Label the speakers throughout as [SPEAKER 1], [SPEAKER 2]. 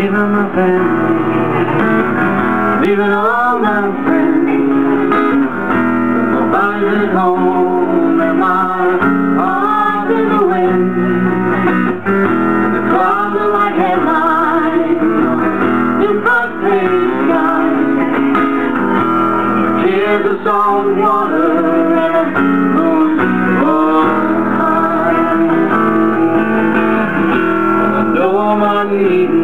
[SPEAKER 1] family, leaving all my friends. My body's at home and my heart's in the wind. The clouds are like headlines in page skies. Tears are salt water and a moon high. I know I'm unneeding,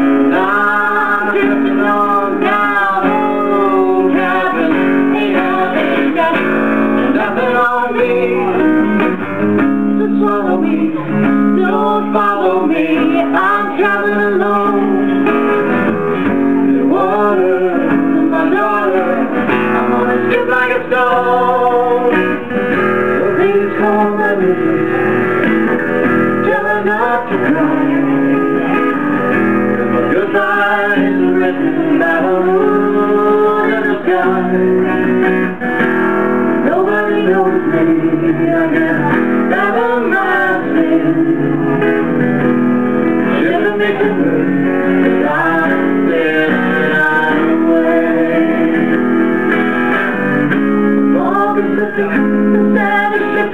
[SPEAKER 1] Don't follow me, I'm traveling alone. Water, my daughter, I'm gonna skip like a stone. So these cold memories, tell her not to cry. My goodbye is written down in the sky. Nobody knows me, I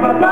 [SPEAKER 1] But